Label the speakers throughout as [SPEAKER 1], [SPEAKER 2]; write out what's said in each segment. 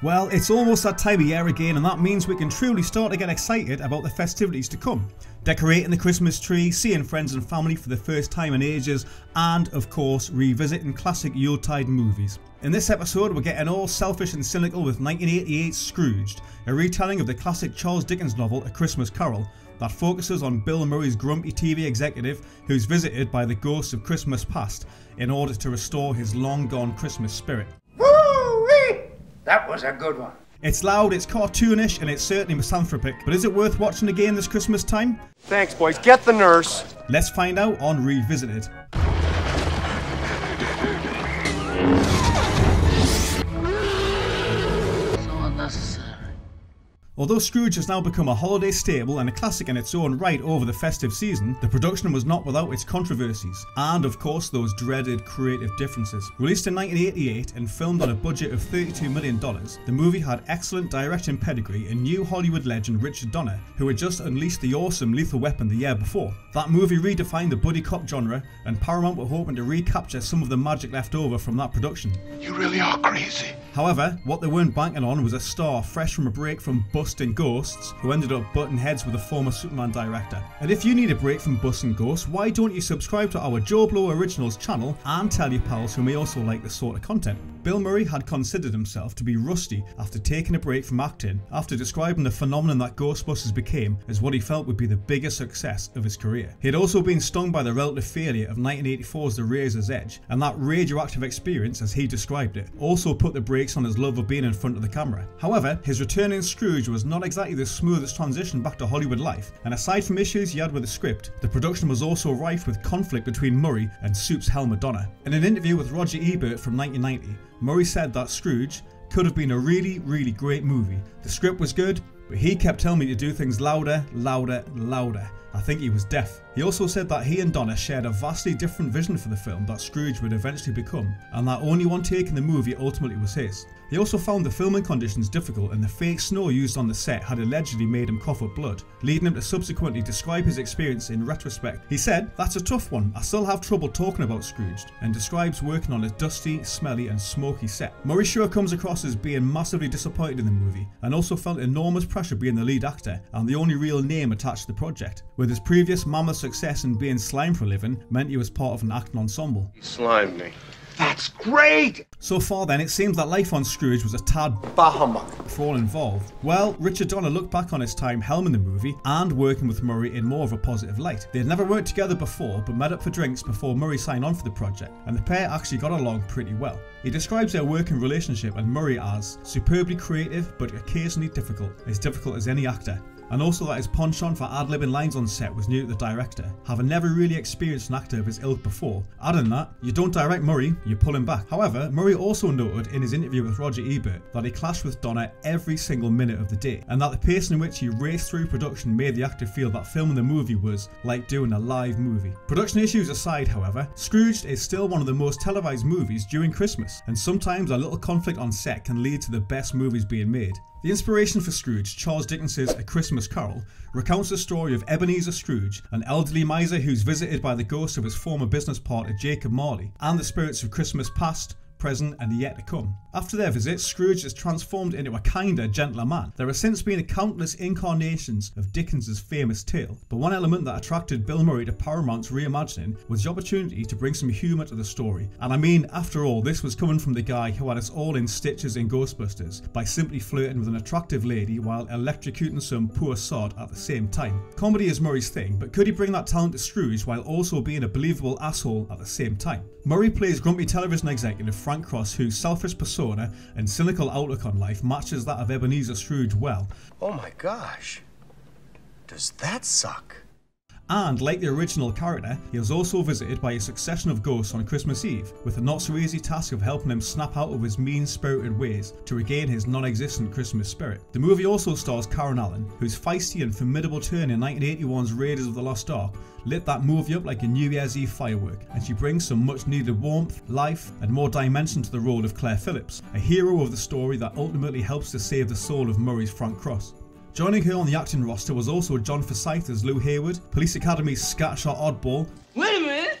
[SPEAKER 1] Well, it's almost that time of year again, and that means we can truly start to get excited about the festivities to come. Decorating the Christmas tree, seeing friends and family for the first time in ages, and of course, revisiting classic Yuletide movies. In this episode, we're getting all selfish and cynical with 1988's Scrooged, a retelling of the classic Charles Dickens novel A Christmas Carol that focuses on Bill Murray's grumpy TV executive who's visited by the ghosts of Christmas past in order to restore his long gone Christmas spirit.
[SPEAKER 2] That was a good one.
[SPEAKER 1] It's loud, it's cartoonish, and it's certainly misanthropic, but is it worth watching again this Christmas time?
[SPEAKER 3] Thanks, boys. Get the nurse.
[SPEAKER 1] Let's find out on Revisited. Although Scrooge has now become a holiday staple and a classic in its own right over the festive season, the production was not without its controversies, and of course those dreaded creative differences. Released in 1988 and filmed on a budget of $32 million, the movie had excellent directing pedigree and new Hollywood legend Richard Donner, who had just unleashed the awesome Lethal Weapon the year before. That movie redefined the buddy cop genre, and Paramount were hoping to recapture some of the magic left over from that production.
[SPEAKER 4] You really are crazy.
[SPEAKER 1] However, what they weren't banking on was a star fresh from a break from busting ghosts who ended up butting heads with a former Superman director. And if you need a break from busting ghosts, why don't you subscribe to our JoBlo Originals channel and tell your pals who may also like this sort of content. Bill Murray had considered himself to be rusty after taking a break from acting after describing the phenomenon that Ghostbusters became as what he felt would be the biggest success of his career. He had also been stung by the relative failure of 1984's The Razor's Edge, and that radioactive experience, as he described it, also put the brakes on his love of being in front of the camera. However, his return in Scrooge was not exactly the smoothest transition back to Hollywood life, and aside from issues he had with the script, the production was also rife with conflict between Murray and Soup's Helmer Donner. In an interview with Roger Ebert from 1990, Murray said that Scrooge could have been a really, really great movie. The script was good, but he kept telling me to do things louder, louder, louder. I think he was deaf. He also said that he and Donner shared a vastly different vision for the film that Scrooge would eventually become, and that only one take in the movie ultimately was his. He also found the filming conditions difficult and the fake snow used on the set had allegedly made him cough up blood, leading him to subsequently describe his experience in retrospect. He said, That's a tough one, I still have trouble talking about Scrooge, and describes working on a dusty, smelly, and smoky set. Murray sure comes across as being massively disappointed in the movie, and also felt enormous pressure being the lead actor and the only real name attached to the project, with his previous mammoth success in being slime for a living meant he was part of an acting ensemble.
[SPEAKER 3] He slimed me.
[SPEAKER 4] That's great!
[SPEAKER 1] So far then, it seems that life on Scrooge was a tad
[SPEAKER 3] Bah humbug.
[SPEAKER 1] for all involved. Well, Richard Donner looked back on his time helming the movie and working with Murray in more of a positive light. They had never worked together before, but met up for drinks before Murray signed on for the project, and the pair actually got along pretty well. He describes their working relationship and Murray as superbly creative but occasionally difficult, as difficult as any actor and also that his penchant for ad-libbing lines on set was new to the director, having never really experienced an actor of his ilk before. Adding that, you don't direct Murray, you pull him back. However, Murray also noted in his interview with Roger Ebert that he clashed with Donner every single minute of the day, and that the pace in which he raced through production made the actor feel that filming the movie was like doing a live movie. Production issues aside, however, Scrooged is still one of the most televised movies during Christmas, and sometimes a little conflict on set can lead to the best movies being made. The inspiration for Scrooge, Charles Dickens's A Christmas Carol, recounts the story of Ebenezer Scrooge, an elderly miser who's visited by the ghost of his former business partner Jacob Marley, and the spirits of Christmas past, present, and yet to come. After their visit, Scrooge is transformed into a kinder, gentler man. There have since been countless incarnations of Dickens's famous tale, but one element that attracted Bill Murray to Paramount's reimagining was the opportunity to bring some humour to the story. And I mean, after all, this was coming from the guy who had us all in stitches in Ghostbusters by simply flirting with an attractive lady while electrocuting some poor sod at the same time. Comedy is Murray's thing, but could he bring that talent to Scrooge while also being a believable asshole at the same time? Murray plays grumpy television executive Frank Cross, whose selfish persona and cynical outlook on life matches that of Ebenezer Scrooge well.
[SPEAKER 3] Oh my gosh. Does that suck?
[SPEAKER 1] And like the original character, he was also visited by a succession of ghosts on Christmas Eve, with the not so easy task of helping him snap out of his mean spirited ways to regain his non existent Christmas spirit. The movie also stars Karen Allen, whose feisty and formidable turn in 1981's Raiders of the Lost Ark lit that movie up like a New Year's Eve firework, and she brings some much needed warmth, life, and more dimension to the role of Claire Phillips, a hero of the story that ultimately helps to save the soul of Murray's Frank Cross. Joining her on the acting roster was also John Forsythe as Lew Hayward, Police Academy's scatshot oddball,
[SPEAKER 5] Wait a minute!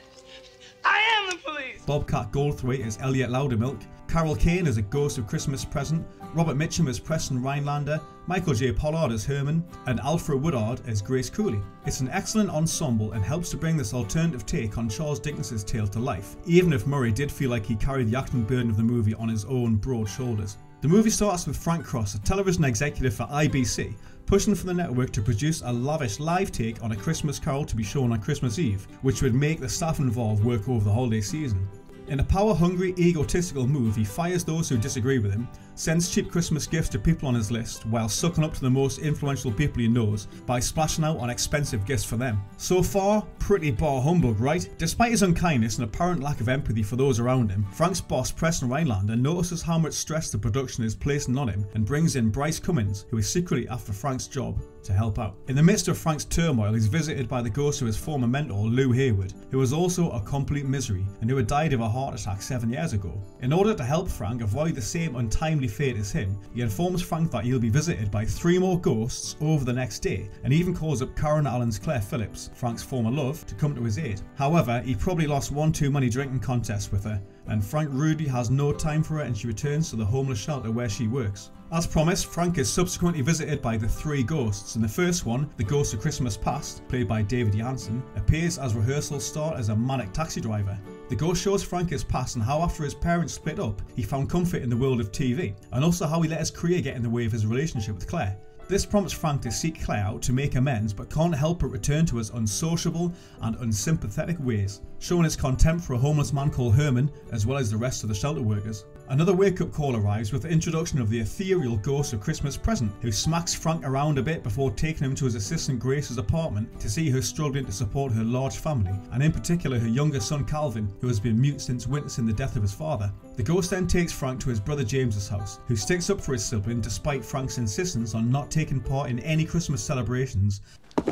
[SPEAKER 5] I am the police!
[SPEAKER 1] Bobcat Goldthwait as Elliot Loudermilk, Carol Kane as a ghost of Christmas present, Robert Mitchum as Preston Rhinelander, Michael J. Pollard as Herman, and Alfre Woodard as Grace Cooley. It's an excellent ensemble and helps to bring this alternative take on Charles Dickens's tale to life, even if Murray did feel like he carried the acting burden of the movie on his own broad shoulders. The movie starts with Frank Cross, a television executive for IBC, pushing for the network to produce a lavish live take on A Christmas Carol to be shown on Christmas Eve, which would make the staff involved work over the holiday season. In a power hungry, egotistical move, he fires those who disagree with him, sends cheap Christmas gifts to people on his list, while sucking up to the most influential people he knows by splashing out on expensive gifts for them. So far, pretty bah humbug, right? Despite his unkindness and apparent lack of empathy for those around him, Frank's boss, Preston Rhinelander, notices how much stress the production is placing on him and brings in Bryce Cummins, who is secretly after Frank's job to help out. In the midst of Frank's turmoil, he's visited by the ghost of his former mentor, Lew Hayward, who was also a complete misery and who had died of a heart attack seven years ago. In order to help Frank avoid the same untimely fate as him, he informs Frank that he'll be visited by three more ghosts over the next day and even calls up Karen Allen's Claire Phillips, Frank's former love, to come to his aid. However, he probably lost one too many drinking contests with her, and Frank Rudy has no time for her and she returns to the homeless shelter where she works. As promised, Frank is subsequently visited by the three ghosts. In the first one, the ghost of Christmas Past, played by David Johansen, appears as rehearsal star as a manic taxi driver. The ghost shows Frank his past and how after his parents split up, he found comfort in the world of TV, and also how he let his career get in the way of his relationship with Claire. This prompts Frank to seek Claire out to make amends but can't help but return to his unsociable and unsympathetic ways, showing his contempt for a homeless man called Herman as well as the rest of the shelter workers. Another wake up call arrives with the introduction of the ethereal ghost of Christmas Present, who smacks Frank around a bit before taking him to his assistant Grace's apartment to see her struggling to support her large family, and in particular her younger son Calvin, who has been mute since witnessing the death of his father. The ghost then takes Frank to his brother James's house, who sticks up for his sibling despite Frank's insistence on not taking part in any Christmas celebrations.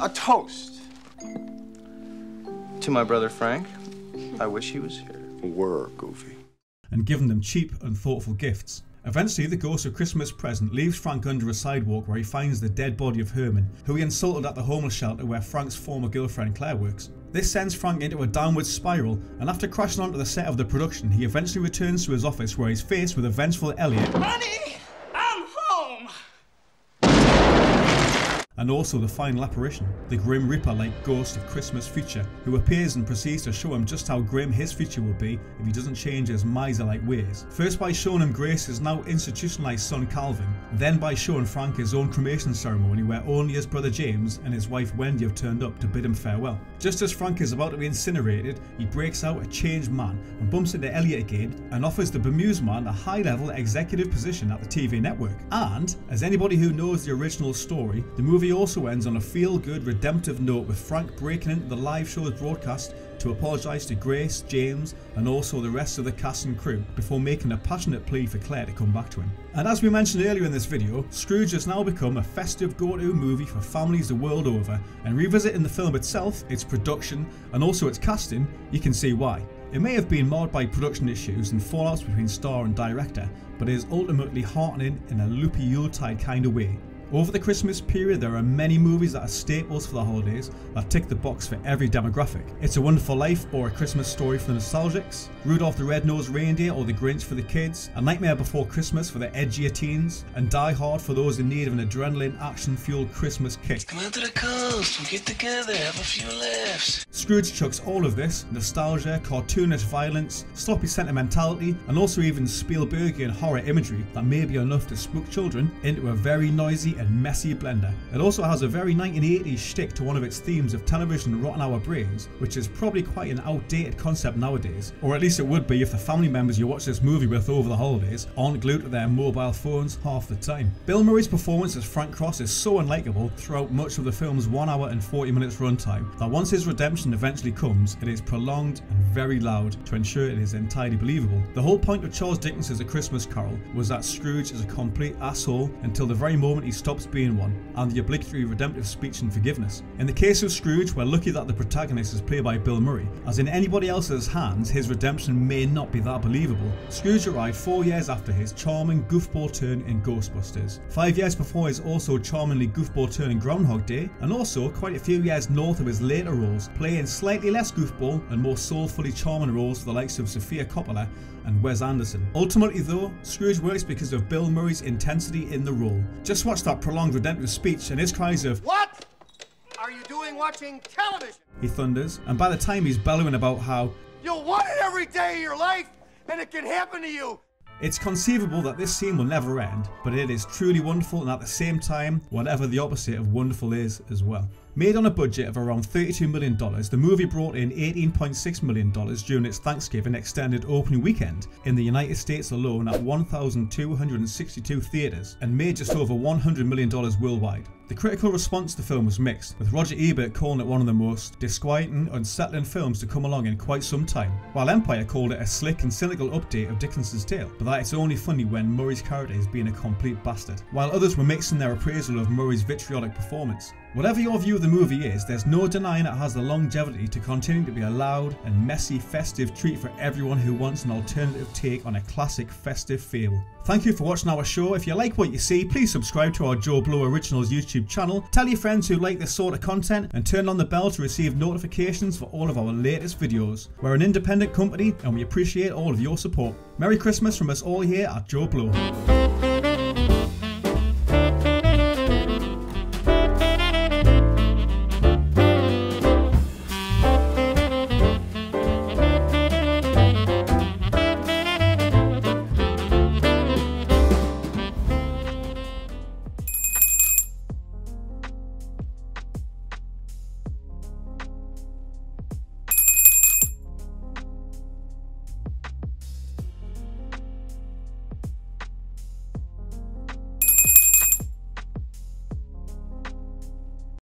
[SPEAKER 5] A toast. To my brother Frank. I wish he was here.
[SPEAKER 4] Were, Goofy.
[SPEAKER 1] And giving them cheap and thoughtful gifts. Eventually, the ghost of Christmas present leaves Frank under a sidewalk where he finds the dead body of Herman, who he insulted at the homeless shelter where Frank's former girlfriend Claire works. This sends Frank into a downward spiral, and after crashing onto the set of the production, he eventually returns to his office where he's faced with a vengeful Elliot
[SPEAKER 6] Honey,
[SPEAKER 1] and also the final apparition, the Grim Reaper like ghost of Christmas future, who appears and proceeds to show him just how grim his future will be if he doesn't change his miser like ways. First by showing him Grace's now institutionalized son Calvin, then by showing Frank his own cremation ceremony where only his brother James and his wife Wendy have turned up to bid him farewell. Just as Frank is about to be incinerated, he breaks out a changed man and bumps into Elliot again and offers the bemused man a high level executive position at the TV network. And, as anybody who knows the original story, the movie also ends on a feel good redemptive note with Frank breaking into the live show's broadcast to apologise to Grace, James, and also the rest of the cast and crew before making a passionate plea for Claire to come back to him. And as we mentioned earlier in this video, Scrooge has now become a festive go-to movie for families the world over, and revisiting the film itself, its production, and also its casting, you can see why. It may have been marred by production issues and fallouts between star and director, but it is ultimately heartening in a loopy Yuletide kind of way, over the Christmas period, there are many movies that are staples for the holidays that tick the box for every demographic. It's a Wonderful Life or A Christmas Story for the nostalgics, Rudolph the Red-Nosed Reindeer or The Grinch for the kids, A Nightmare Before Christmas for the edgier teens, and Die Hard for those in need of an adrenaline action-fueled Christmas kick.
[SPEAKER 6] Come out to the coast. We'll get together, have a few laughs.
[SPEAKER 1] Scrooge chucks all of this nostalgia, cartoonish violence, sloppy sentimentality, and also even Spielbergian horror imagery that may be enough to spook children into a very noisy and messy blender. It also has a very 1980s shtick to one of its themes of television rotting our brains, which is probably quite an outdated concept nowadays, or at least it would be if the family members you watch this movie with over the holidays aren't glued to their mobile phones half the time. Bill Murray's performance as Frank Cross is so unlikable throughout much of the film's 1 hour and 40 minutes runtime that once his redemption eventually comes, it is prolonged and very loud to ensure it is entirely believable. The whole point of Charles Dickens' A Christmas Carol was that Scrooge is a complete asshole until the very moment he stops being one, and the obligatory redemptive speech and forgiveness. In the case of Scrooge, we're lucky that the protagonist is played by Bill Murray, as in anybody else's hands, his redemption may not be that believable. Scrooge arrived four years after his charming goofball turn in Ghostbusters, five years before his also charmingly goofball turn in Groundhog Day, and also quite a few years north of his later roles, playing slightly less goofball and more soulfully charming roles for the likes of Sofia Coppola and Wes Anderson. Ultimately, though, Scrooge works because of Bill Murray's intensity in the role. Just watch that prolonged redemptive speech and his cries of,
[SPEAKER 4] What are you doing watching television?
[SPEAKER 1] he thunders, and by the time he's bellowing about how
[SPEAKER 4] You'll want it every day of your life, and it can happen to you.
[SPEAKER 1] It's conceivable that this scene will never end, but it is truly wonderful and at the same time, whatever the opposite of wonderful is as well. Made on a budget of around $32 million, the movie brought in $18.6 million during its Thanksgiving extended opening weekend in the United States alone at 1,262 theatres and made just over $100 million worldwide. The critical response to the film was mixed, with Roger Ebert calling it one of the most disquieting, unsettling films to come along in quite some time, while Empire called it a slick and cynical update of Dickens's tale, but that it's only funny when Murray's character is being a complete bastard, while others were mixing their appraisal of Murray's vitriolic performance. Whatever your view of the movie is, there's no denying it has the longevity to continue to be a loud and messy festive treat for everyone who wants an alternative take on a classic festive fable. Thank you for watching our show. If you like what you see, please subscribe to our JoBlo Originals YouTube channel, tell your friends who like this sort of content, and turn on the bell to receive notifications for all of our latest videos. We're an independent company and we appreciate all of your support. Merry Christmas from us all here at Joe Blow.